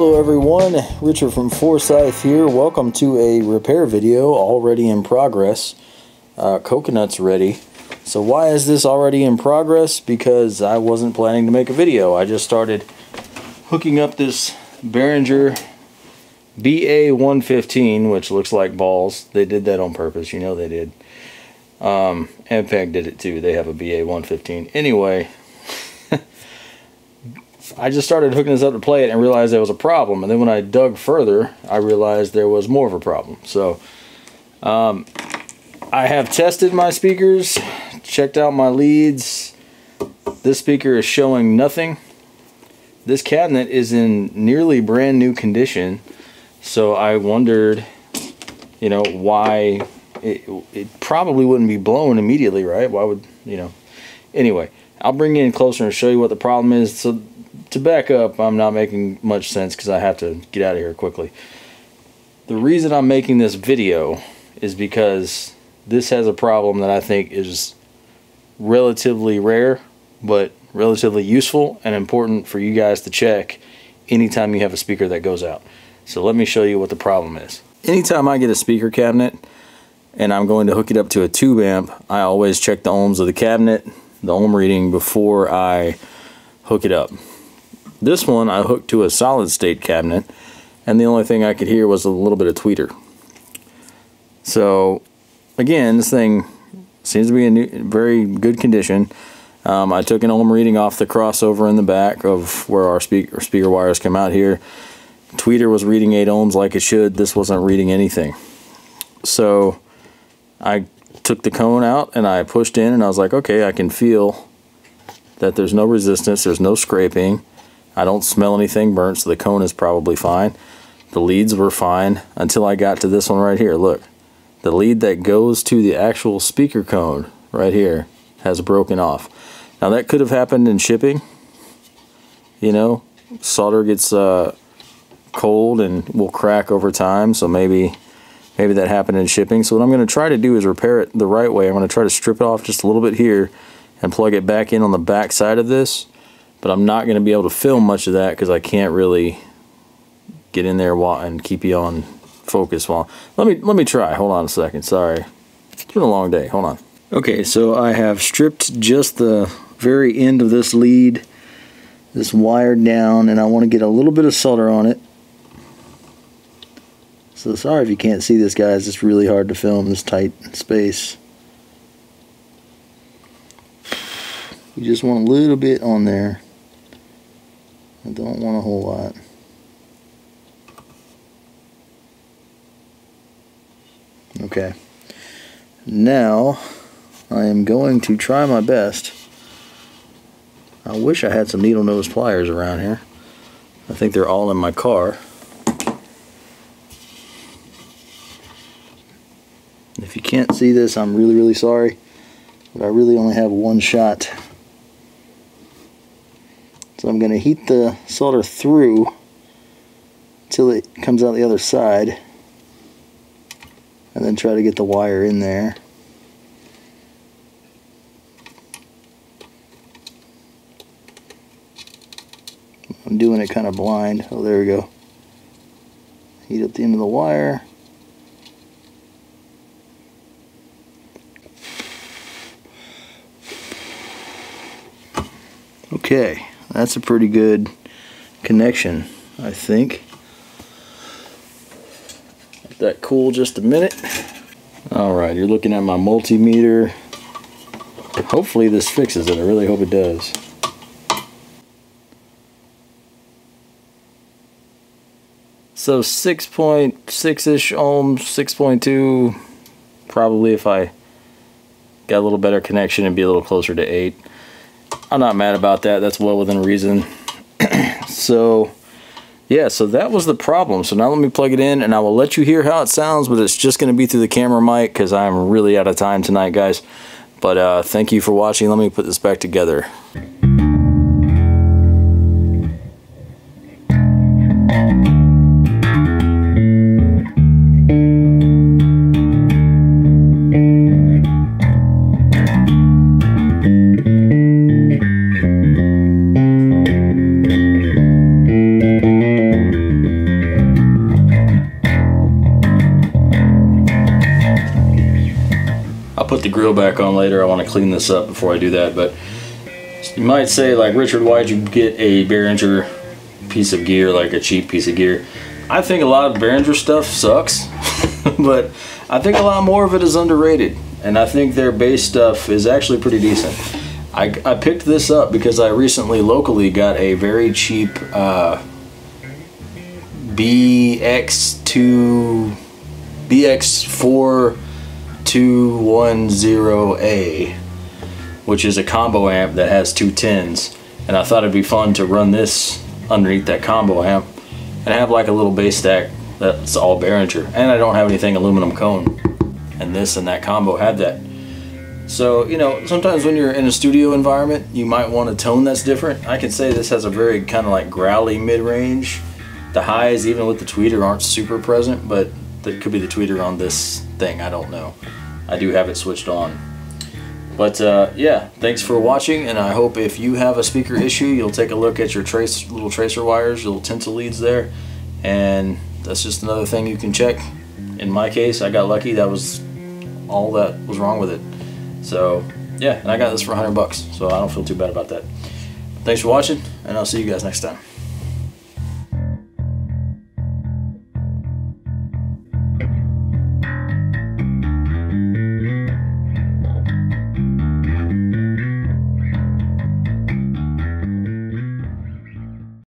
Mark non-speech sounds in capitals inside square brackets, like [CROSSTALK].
Hello everyone, Richard from Forsythe here. Welcome to a repair video already in progress. Uh, coconut's ready. So why is this already in progress? Because I wasn't planning to make a video. I just started hooking up this Behringer BA115, which looks like balls. They did that on purpose, you know they did. Um, Ampeg did it too. They have a BA115. Anyway, I just started hooking this up to play it and realized there was a problem. And then when I dug further, I realized there was more of a problem. So um, I have tested my speakers, checked out my leads. This speaker is showing nothing. This cabinet is in nearly brand new condition. So I wondered, you know, why it, it probably wouldn't be blown immediately, right? Why would, you know, anyway. I'll bring you in closer and show you what the problem is. So to back up, I'm not making much sense because I have to get out of here quickly. The reason I'm making this video is because this has a problem that I think is relatively rare, but relatively useful and important for you guys to check anytime you have a speaker that goes out. So let me show you what the problem is. Anytime I get a speaker cabinet and I'm going to hook it up to a tube amp, I always check the ohms of the cabinet, the ohm reading before I hook it up. This one I hooked to a solid state cabinet and the only thing I could hear was a little bit of tweeter. So again, this thing seems to be in very good condition. Um, I took an ohm reading off the crossover in the back of where our speaker, speaker wires come out here. Tweeter was reading 8 ohms like it should. This wasn't reading anything. So I took the cone out and I pushed in and I was like, okay, I can feel that there's no resistance, there's no scraping. I don't smell anything burnt, so the cone is probably fine. The leads were fine until I got to this one right here. Look, the lead that goes to the actual speaker cone right here has broken off. Now that could have happened in shipping. You know, solder gets uh, cold and will crack over time, so maybe maybe that happened in shipping. So what I'm going to try to do is repair it the right way. I'm going to try to strip it off just a little bit here and plug it back in on the back side of this but I'm not going to be able to film much of that because I can't really get in there and keep you on focus while let me let me try hold on a second sorry. It's been a long day hold on. Okay so I have stripped just the very end of this lead this wired down and I want to get a little bit of solder on it. So sorry if you can't see this guys it's really hard to film this tight space. You just want a little bit on there I don't want a whole lot. Okay. Now, I am going to try my best. I wish I had some needle nose pliers around here. I think they're all in my car. If you can't see this, I'm really, really sorry. But I really only have one shot so I'm going to heat the solder through until it comes out the other side and then try to get the wire in there. I'm doing it kind of blind. Oh, there we go. Heat up the end of the wire. Okay. That's a pretty good connection, I think. Let that cool just a minute. Alright, you're looking at my multimeter. Hopefully this fixes it. I really hope it does. So 6.6-ish ohms, 6.2, probably if I got a little better connection it'd be a little closer to 8. I'm not mad about that. That's well within reason. [CLEARS THROAT] so, yeah, so that was the problem. So now let me plug it in and I will let you hear how it sounds, but it's just going to be through the camera mic because I'm really out of time tonight, guys. But uh, thank you for watching. Let me put this back together. Show back on later. I want to clean this up before I do that, but you might say like Richard, why'd you get a Behringer piece of gear, like a cheap piece of gear? I think a lot of Behringer stuff sucks, [LAUGHS] but I think a lot more of it is underrated, and I think their bass stuff is actually pretty decent. I, I picked this up because I recently locally got a very cheap uh, BX2 BX4210A which is a combo amp that has two tins and I thought it'd be fun to run this underneath that combo amp and have like a little bass stack that's all Behringer. And I don't have anything aluminum cone. And this and that combo had that. So you know sometimes when you're in a studio environment you might want a tone that's different. I can say this has a very kind of like growly mid-range. The highs even with the tweeter aren't super present but that could be the tweeter on this thing I don't know I do have it switched on but uh, yeah, thanks for watching, and I hope if you have a speaker issue, you'll take a look at your trace little tracer wires, little tinsel leads there, and that's just another thing you can check. In my case, I got lucky. That was all that was wrong with it. So yeah, and I got this for 100 bucks, so I don't feel too bad about that. Thanks for watching, and I'll see you guys next time.